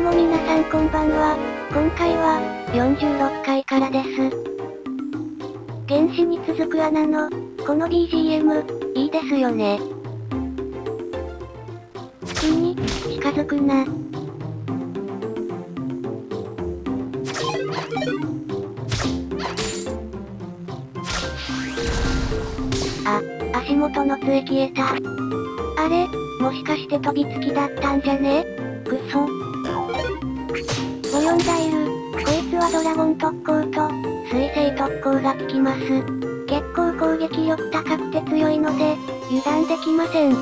も皆さんこんばんは。今回は、46回からです。原始に続く穴の、この BGM、いいですよね。月に、近づくな。あ、足元の杖消えた。あれ、もしかして飛びつきだったんじゃね？くそ。及んだいる。こいつはドラゴン特攻と、水星特攻が効きます。結構攻撃力高くて強いので、油断できません。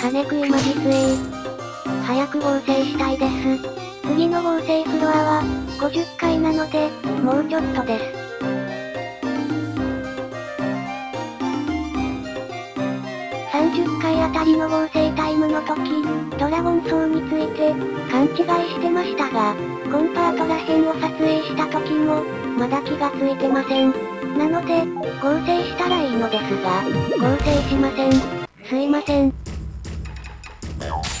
金食いマジスエイ。早く合成したいです。次の合成フロアは、50回なので、もうちょっとです。30回あたりの合成タイムの時、ドラゴン層について、勘違いしてましたが、コンパートら辺を撮影した時も、まだ気がついてません。なので、合成したらいいのですが、合成しません。すいません。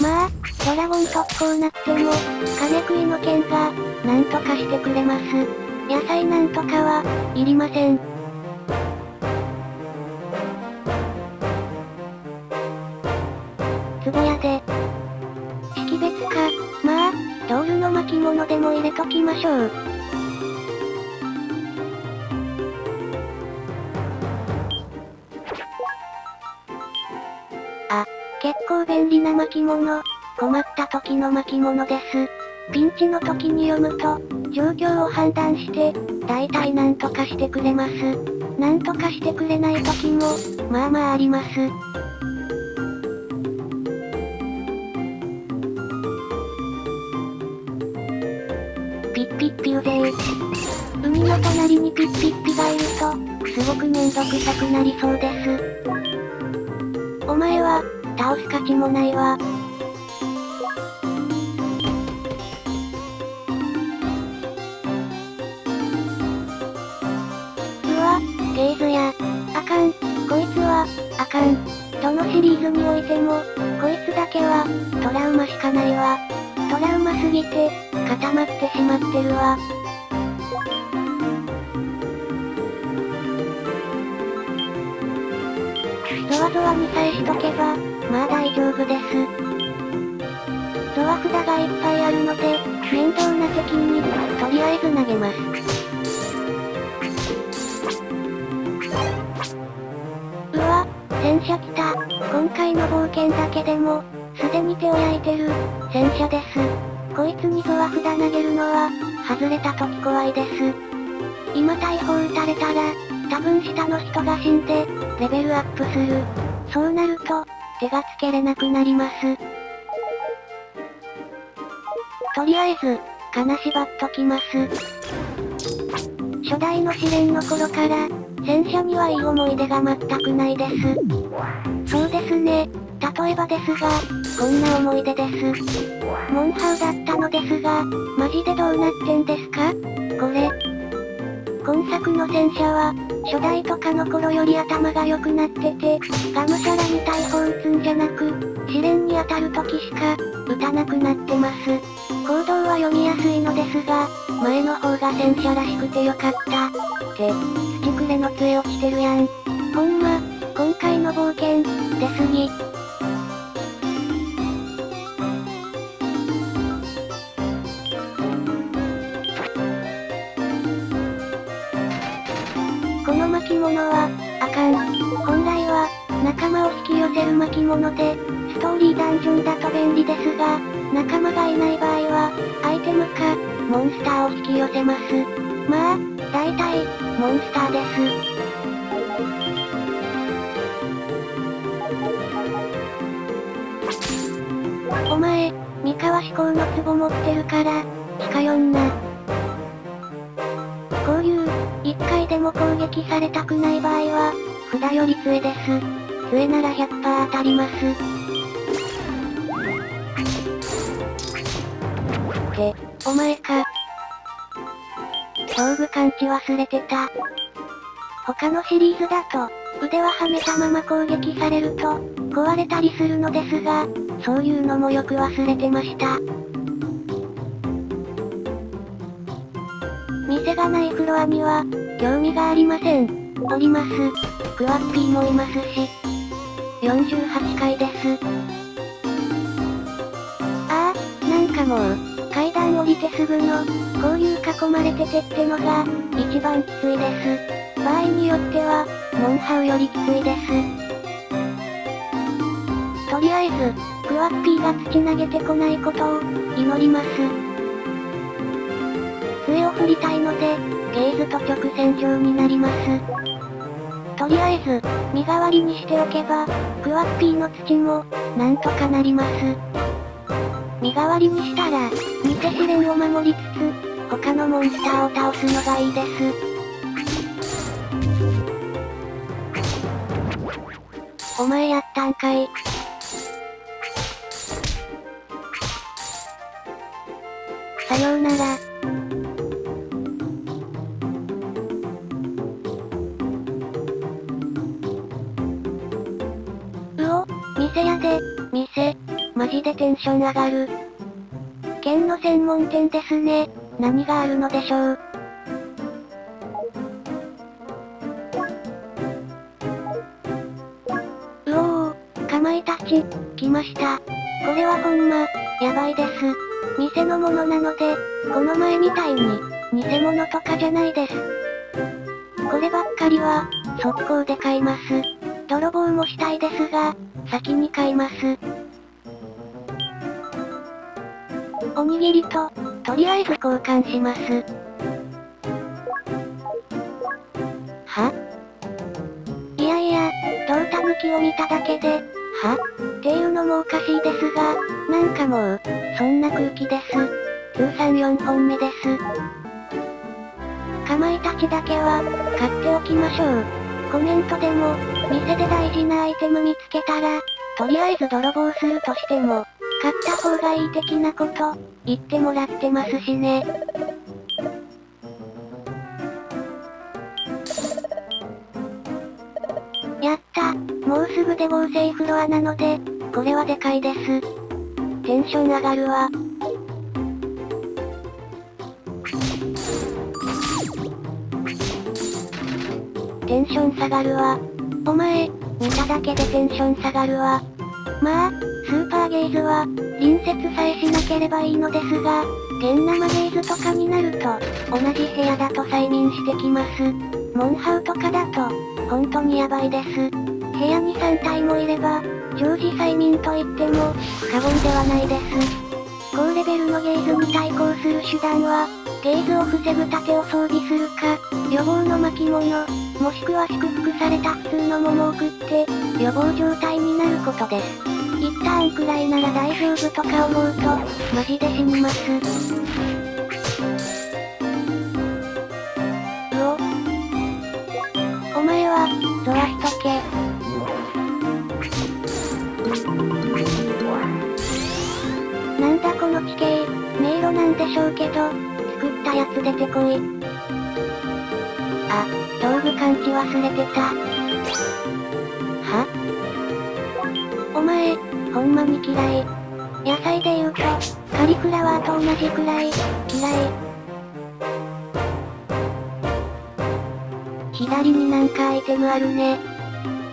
まあ、ドラゴン特攻なくても、金食いの剣が、なんとかしてくれます。野菜なんとかは、いりません。壺屋で。識別か、まあ、ドールの巻物でも入れときましょう。あ、結構便利な巻物。困った時の巻物です。ピンチの時に読むと、状況を判断して、大体なんとかしてくれます。なんとかしてくれない時も、まあまああります。んどくさくなりそうです。お前は、倒す価値もないわ。うわ、ゲイズや。あかん。こいつは、あかん。どのシリーズにおいても、こいつだけは、トラウマしかないわ。トラウマすぎて、固まってしまってるわ。ゾワゾワにさえしとけば、まあ大丈夫です。ゾワ札がいっぱいあるので、面倒な敵に、とりあえず投げます。うわ、戦車来た。今回の冒険だけでも、すでに手を焼いてる、戦車です。こいつにゾワ札投げるのは、外れた時怖いです。今大砲撃たれたら、多分下の人が死んで、レベルアップする。そうなると、手がつけれなくなります。とりあえず、金縛っときます。初代の試練の頃から、戦車にはいい思い出が全くないです。そうですね。例えばですが、こんな思い出です。モンハウだったのですが、マジでどうなってんですか？これ。今作の戦車は、初代とかの頃より頭が良くなってて、がむしゃらに大砲撃つんじゃなく、試練に当たる時しか、撃たなくなってます。行動は読みやすいのですが、前の方が戦車らしくてよかった。って、土くれの杖落ちてるやん。ほんま、今回の冒険、出過ぎ。巻物で、ストーリーダンジョンだと便利ですが、仲間がいない場合は、アイテムか、モンスターを引き寄せます。まあ、大体、モンスターです。お前、三河志向の壺持ってるから、近寄んな。こういう、一回でも攻撃されたくない場合は、札より杖です。杖なら100%当たります。って、お前か。道具感知忘れてた。他のシリーズだと、腕ははめたまま攻撃されると、壊れたりするのですが、そういうのもよく忘れてました。店がないフロアには、興味がありません。おります。クワッピーもいますし。48階です。ああ、なんかもう、階段降りてすぐの、こういう囲まれててってのが、一番きついです。場合によっては、モンハウよりきついです。とりあえず、クワッピーが土投げてこないことを、祈ります。杖を振りたいので、ゲーズと直線上になります。とりあえず、身代わりにしておけば、クワッピーの土も、なんとかなります。身代わりにしたら、見て試練を守りつつ、他のモンスターを倒すのがいいです。お前やったんかい。さようなら。店屋で、店。マジでテンション上がる。剣の専門店ですね。何があるのでしょう。うおー、かまいたち、来ました。これはほんま、やばいです。店のものなので、この前みたいに、偽物とかじゃないです。こればっかりは、速攻で買います。泥棒もしたいですが、先に買います。おにぎりと、とりあえず交換します。は？いやいや、胴タ抜きを見ただけで、は？っていうのもおかしいですが、なんかもう、そんな空気です。通算4本目です。かまいたちだけは、買っておきましょう。コメントでも、店で大事なアイテム見つけたら、とりあえず泥棒するとしても、買った方がいい的なこと、言ってもらってますしね。やった。もうすぐで合成フロアなので、これはでかいです。テンション上がるわ。テンション下がるわ。お前、見ただけでテンション下がるわ。まあ、スーパーゲイズは、隣接さえしなければいいのですが、現生ゲイズとかになると、同じ部屋だと催眠してきます。モンハウとかだと、本当にヤバいです。部屋に3体もいれば、常時催眠と言っても、過言ではないです。高レベルのゲイズに対抗する手段は、ゲイズを防ぐ盾を装備するか、予防の巻物、もしくは祝福された普通の桃を食って、予防状態になることです。一旦くらいなら大丈夫とか思うと、マジで死にます。う？お。お前は、ゾワしとけ？なんだこの地形、迷路なんでしょうけど、作ったやつ出てこい。忘れてた。は？お前、ほんまに嫌い。野菜で言うと、カリフラワーと同じくらい、嫌い。左になんかアイテムあるね。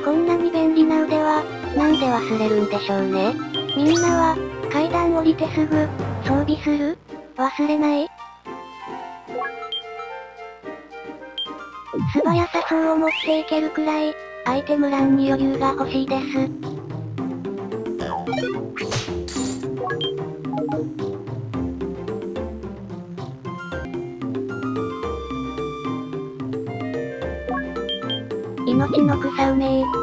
こんなに便利な腕は、なんで忘れるんでしょうね。みんなは、階段降りてすぐ、装備する？忘れない？素早さそうを持っていけるくらい、アイテム欄に余裕が欲しいです。命の草梅さ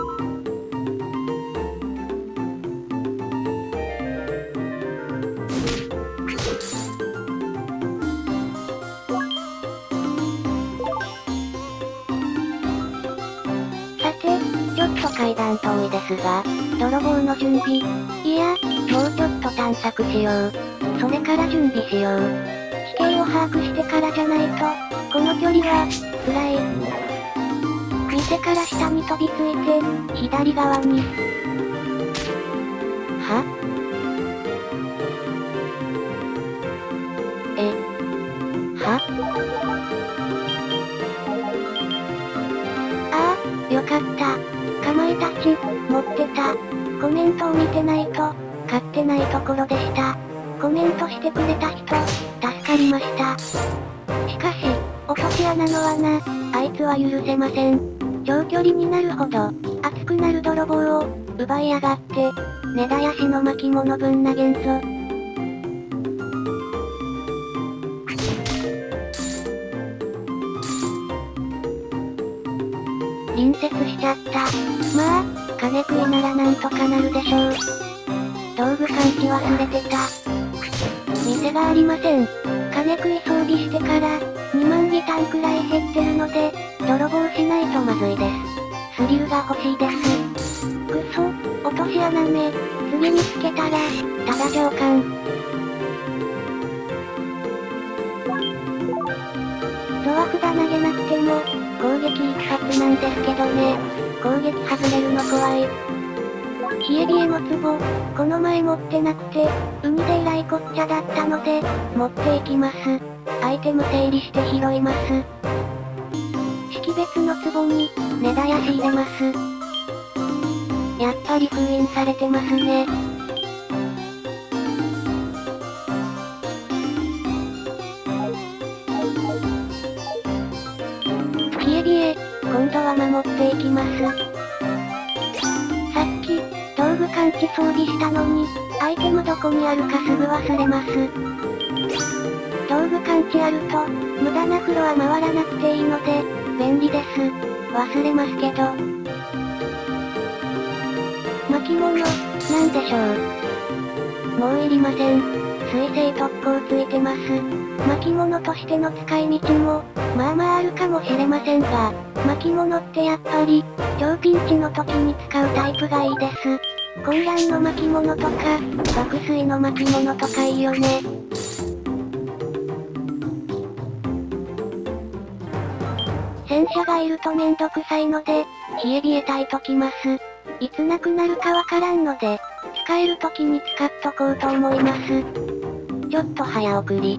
ですが、泥棒の準備。いや、もうちょっと探索しよう。それから準備しよう。地形を把握してからじゃないと、この距離は、暗い。店から下に飛びついて、左側に。は？てた。店がありません。金食い装備してから、2万ギタンくらい減ってるので、泥棒しないとまずいです。スリルが欲しいです。くそ、落とし穴目。次見つけたら、ただ召喚。ゾワ札投げなくても、攻撃一発なんですけどね。攻撃外れるの怖い。冷え冷えの壺、この前持ってなくて、海でえらいこっちゃだったので、持っていきます。アイテム整理して拾います。識別の壺に、根絶やし入れます。やっぱり封印されてますね。冷え冷え、今度は守っていきます。感知装備したのに、アイテムどこにあるかすぐ忘れます。道具感知あると、無駄なフロア回らなくていいので、便利です。忘れますけど。巻物、なんでしょう。もういりません。水星特攻ついてます。巻物としての使い道も、まあまああるかもしれませんが、巻物ってやっぱり、超ピンチの時に使うタイプがいいです。混乱の巻物とか、爆睡の巻物とかいいよね。戦車がいるとめんどくさいので、冷え冷えたいときます。いつなくなるかわからんので、使える時に使っとこうと思います。ちょっと早送り。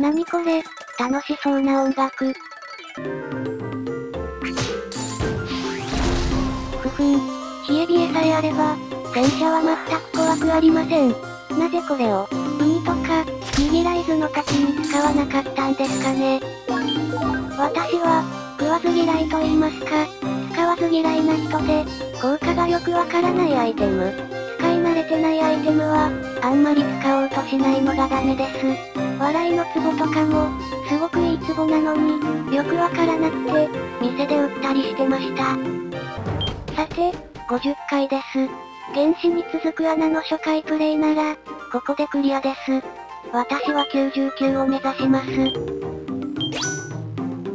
なにこれ、楽しそうな音楽。ん。冷え冷えさえあれば、戦車は全く怖くありません。なぜこれを、海とか、ニギライズの時に使わなかったんですかね。私は、食わず嫌いと言いますか、使わず嫌いな人で、効果がよくわからないアイテム、使い慣れてないアイテムは、あんまり使おうとしないのがダメです。笑いのツボとかも、すごくいいツボなのに、よくわからなくて、店で売ったりしてました。さて、50回です。原始に続く穴の初回プレイなら、ここでクリアです。私は99を目指します。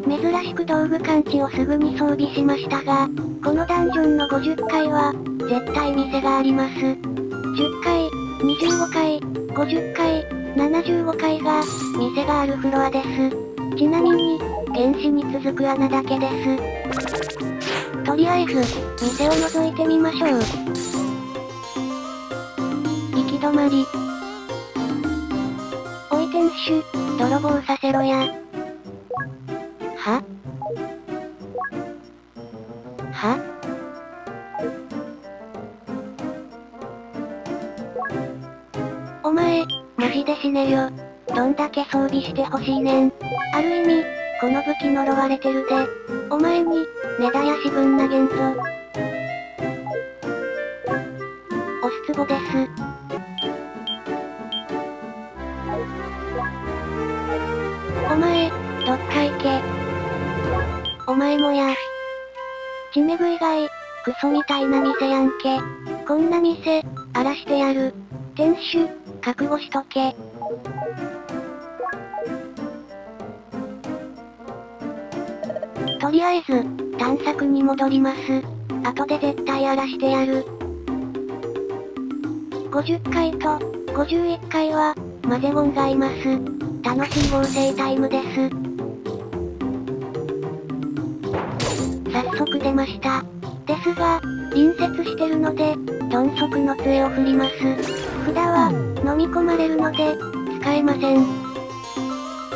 珍しく道具感知をすぐに装備しましたが、このダンジョンの50回は、絶対店があります。10回、25回、50回、75回が、店があるフロアです。ちなみに、原始に続く穴だけです。とりあえず、店を覗いてみましょう。行き止まり。おい店主、泥棒させろや。は？は？お前、マジで死ねよ。どんだけ装備してほしいねん。ある意味、この武器呪われてるで。お前に、根絶やしぶん投げんぞ。押しつぼです。お前、どっか行け。お前もや。ちめぐ以外、クソみたいな店やんけ。こんな店、荒らしてやる。店主、覚悟しとけ。とりあえず、探索に戻ります。後で絶対荒らしてやる。50回と、51回は、マゼゴンがいます。楽しい合成タイムです。早速出ました。ですが、隣接してるので、鈍足の杖を振ります。札は、飲み込まれるので、使えません。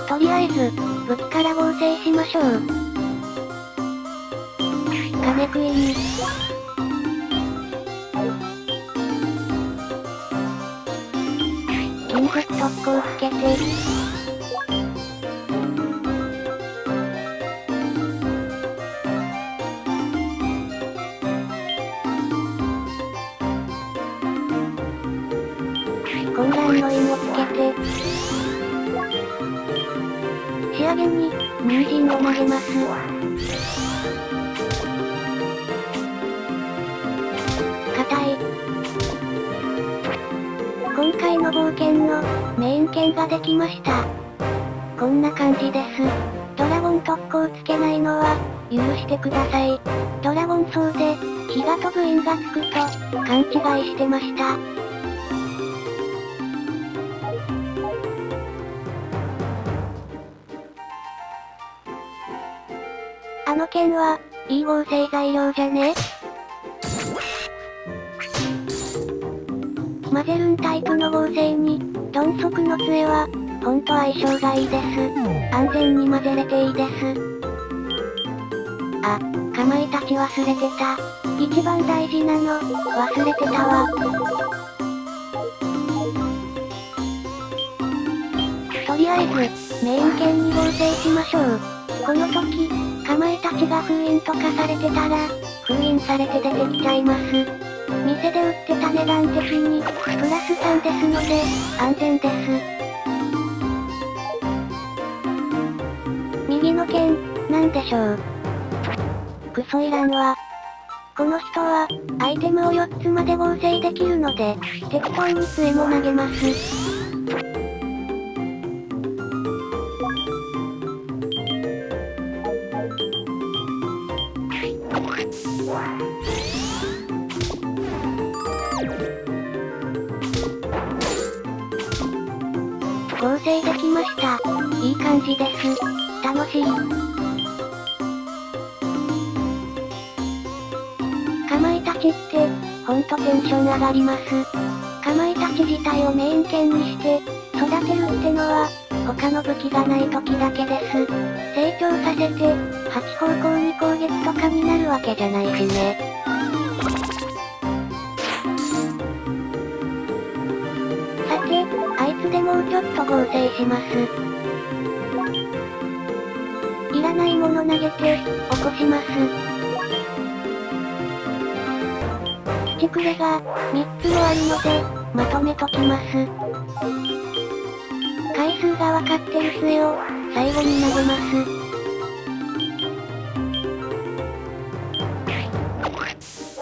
とりあえず、武器から合成しましょう。金食いに。金属特攻つけて。混乱の印をつけて。仕上げに、人参を投げます。冒険の、メイン剣ができました。こんな感じです。ドラゴン特攻つけないのは、許してください。ドラゴン層で、火が飛ぶ印がつくと、勘違いしてました。あの剣は、いい合成材料じゃね？マゼルンタイプの合成に、鈍足の杖は、ほんと相性がいいです。安全に混ぜれていいです。あ、かまいたち忘れてた。一番大事なの、忘れてたわ。とりあえず、メイン剣に合成しましょう。この時、かまいたちが封印とかされてたら、封印されて出てきちゃいます。店で売ってた値段的に、プラス3ですので、安全です。右の剣、なんでしょう。クソいらんわ。この人は、アイテムを4つまで合成できるので、適当に杖も投げます。とテンション上がります。かまいたち自体をメイン剣にして、育てるってのは、他の武器がない時だけです。成長させて、8方向に攻撃とかになるわけじゃないしね。さて、あいつでもうちょっと合成します。いらないもの投げて、起こします。土くれが、3つもあるので、まとめときます。回数がわかってる末を、最後に投げます。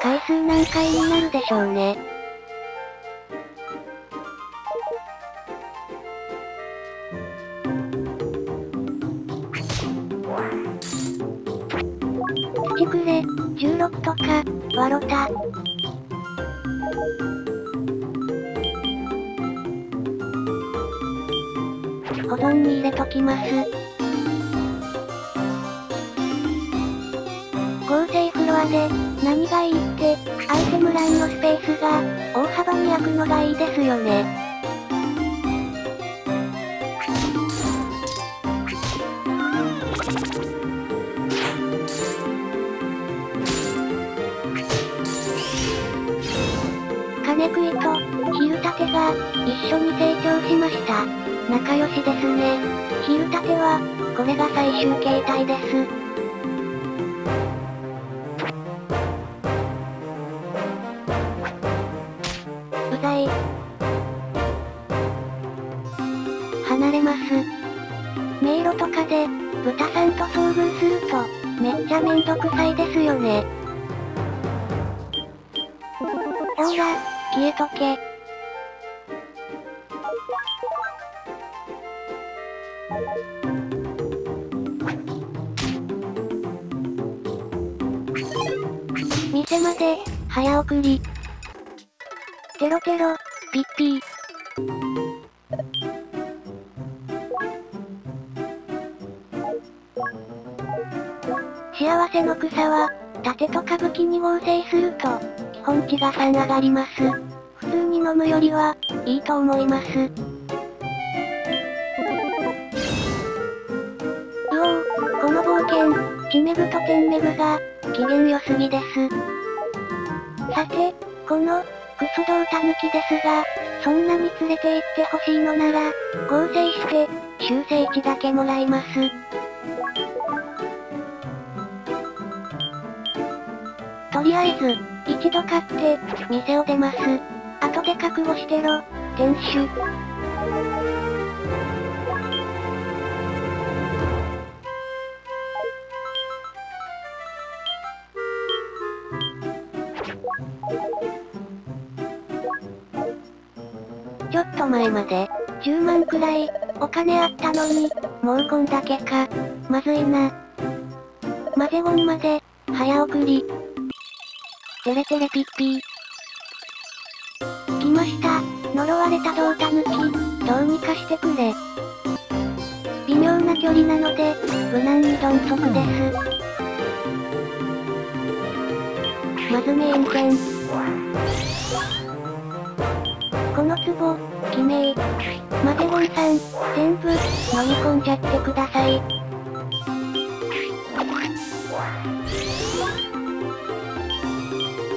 回数何回になるでしょうね。土くれ、16とか、わろた。保存に入れときます。合成フロアで、何がいいって、アイテム欄のスペースが、大幅に空くのがいいですよね。金食いと、ヒルタテが、一緒に成しました。仲良しですね。ヒルタテは、これが最終形態です。うざい。離れます。迷路とかで、豚さんと遭遇すると、めっちゃめんどくさいですよね。ほーら、消えとけ。送り。テロテロ、ピッピー。幸せの草は、盾と歌舞伎に合成すると、基本値が3上がります。普通に飲むよりは、いいと思います。う？おこの冒険、チメブとテンメブが、機嫌良すぎです。さて、この、クソドウタヌキですが、そんなに連れて行ってほしいのなら、合成して、修正値だけもらいます。とりあえず、一度買って、店を出ます。後で覚悟してろ、店主。10万くらい、お金あったのに、もうこんだけか。まずいな。マゼゴンまで、早送り。テレテレピッピー。来ました。呪われた胴タヌキ、どうにかしてくれ。微妙な距離なので、無難に鈍足です。まずメイン戦。の壺、記名。マゼゴンさん、全部、飲み込んじゃってください。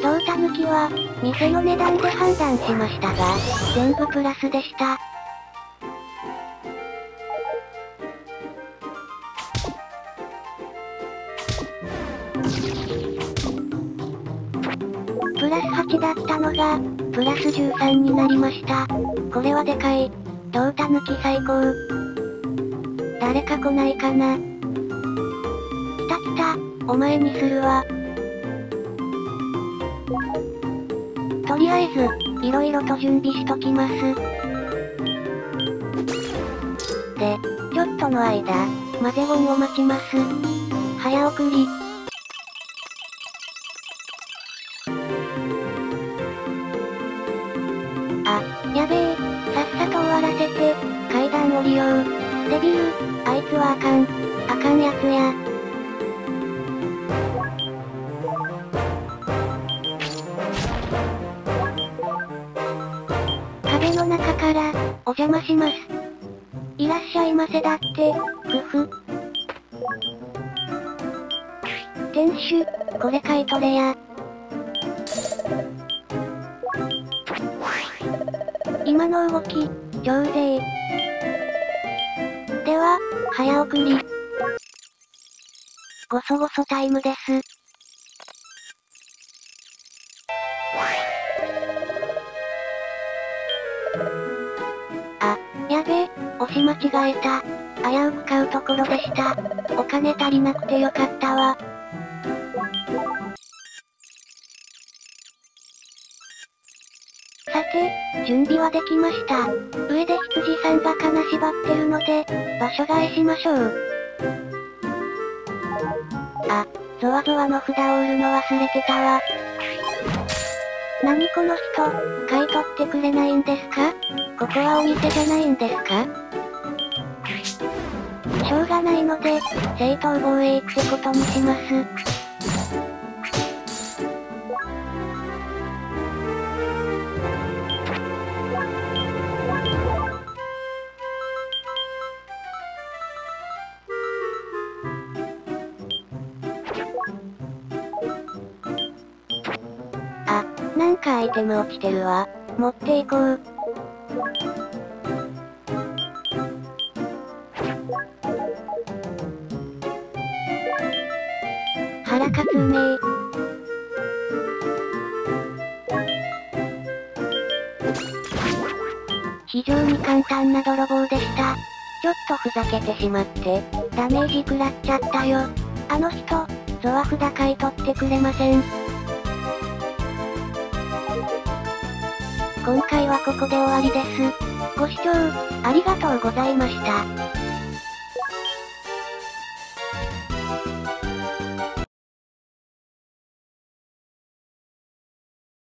胴タヌキは、店の値段で判断しましたが、全部プラスでした。プラス8だったのが、プラス13になりました。これはでかい。胴タヌキ最高。誰か来ないかな。来た来た、お前にするわ。とりあえず、色々と準備しときます。で、ちょっとの間、マゼゴンを待ちます。早送り。ビュー、あいつはあかん。あかんやつや。壁の中から、お邪魔します。いらっしゃいませだって、ふふ。店主、これ買い取れや。今の動き、超勢。早送り。ごそごそタイムです。あ、やべ、押し間違えた。危うく買うところでした。お金足りなくてよかったわ。さて、準備はできました。上で羊さんが金縛ってるので、場所替えしましょう。あ、ゾワゾワの札を売るの忘れてたわ。何この人、買い取ってくれないんですか？ここはお店じゃないんですか？しょうがないので、正当防衛ってことにします。なんかアイテム落ちてるわ。持っていこう。腹かつめ非常に簡単な泥棒でした。ちょっとふざけてしまって、ダメージ食らっちゃったよ。あの人、ゾワ札買い取ってくれません。今回はここで終わりです。ご視聴、ありがとうございました。